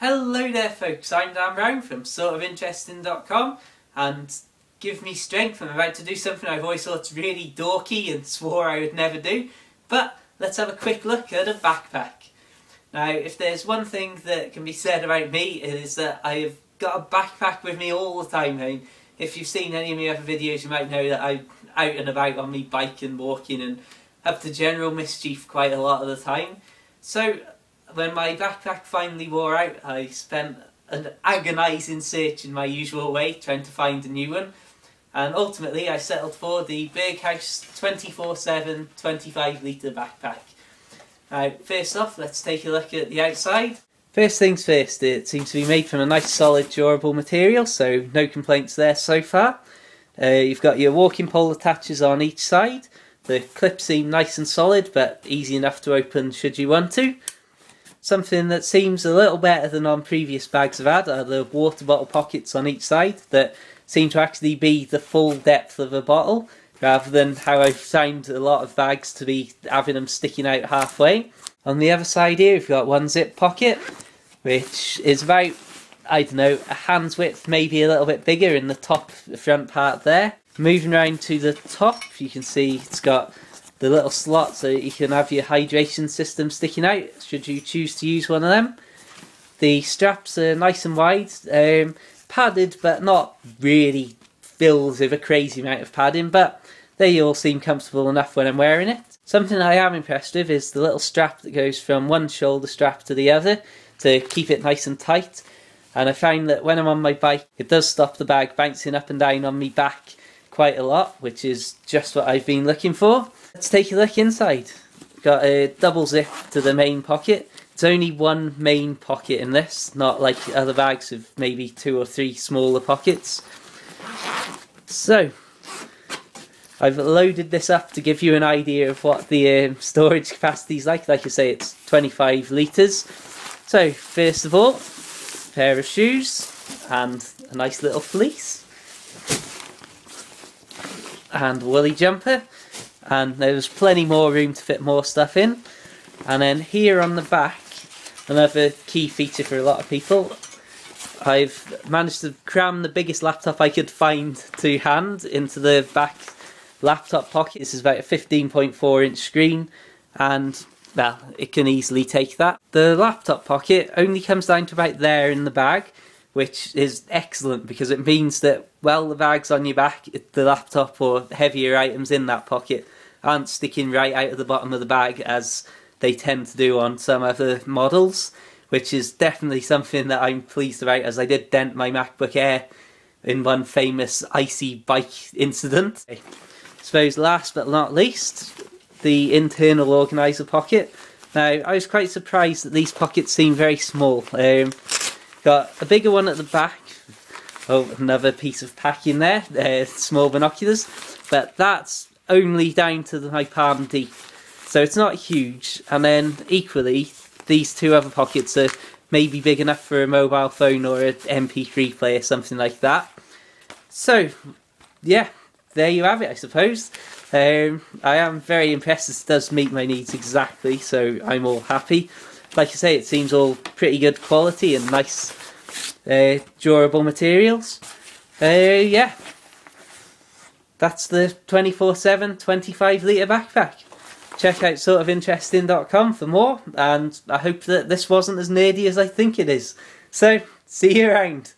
Hello there folks, I'm Dan Brown from sortofinteresting.com and give me strength, I'm about to do something I've always thought really dorky and swore I would never do, but let's have a quick look at a backpack. Now if there's one thing that can be said about me, it is that I have got a backpack with me all the time. I mean, if you've seen any of my other videos you might know that I'm out and about on me bike and walking and up to general mischief quite a lot of the time. So when my backpack finally wore out, I spent an agonising search in my usual way, trying to find a new one. And ultimately, I settled for the Berghaus 24-7 25 litre backpack. Now, first off, let's take a look at the outside. First things first, it seems to be made from a nice solid durable material, so no complaints there so far. Uh, you've got your walking pole attaches on each side. The clips seem nice and solid, but easy enough to open should you want to. Something that seems a little better than on previous bags I've had are the water bottle pockets on each side that seem to actually be the full depth of a bottle rather than how I've found a lot of bags to be having them sticking out halfway. On the other side here we've got one zip pocket which is about, I don't know, a hand's width, maybe a little bit bigger in the top, front part there. Moving around to the top you can see it's got the little slot so you can have your hydration system sticking out should you choose to use one of them. The straps are nice and wide, um, padded but not really filled with a crazy amount of padding but they all seem comfortable enough when I'm wearing it. Something I am impressed with is the little strap that goes from one shoulder strap to the other to keep it nice and tight and I find that when I'm on my bike it does stop the bag bouncing up and down on me back quite a lot which is just what I've been looking for. Let's take a look inside. Got a double zip to the main pocket. It's only one main pocket in this, not like other bags with maybe two or three smaller pockets. So, I've loaded this up to give you an idea of what the um, storage capacity is like. Like I say, it's 25 litres. So, first of all, pair of shoes and a nice little fleece and woolly jumper and there's plenty more room to fit more stuff in. And then here on the back, another key feature for a lot of people, I've managed to cram the biggest laptop I could find to hand into the back laptop pocket. This is about a 15.4 inch screen and well, it can easily take that. The laptop pocket only comes down to about there in the bag, which is excellent because it means that while the bag's on your back, the laptop or heavier items in that pocket aren't sticking right out of the bottom of the bag as they tend to do on some other models, which is definitely something that I'm pleased about as I did dent my MacBook Air in one famous icy bike incident. I suppose last but not least, the internal organiser pocket. Now, I was quite surprised that these pockets seem very small. Um, got a bigger one at the back. Oh, another piece of packing there. Uh, small binoculars. But that's only down to the, my palm deep. So it's not huge. And then equally, these two other pockets are maybe big enough for a mobile phone or an MP3 player, something like that. So, yeah, there you have it, I suppose. Um, I am very impressed. This does meet my needs exactly, so I'm all happy. Like I say, it seems all pretty good quality and nice, uh, durable materials. Uh, yeah, that's the 24-7, 25 litre backpack. Check out sortofinteresting.com for more, and I hope that this wasn't as nerdy as I think it is. So, see you around.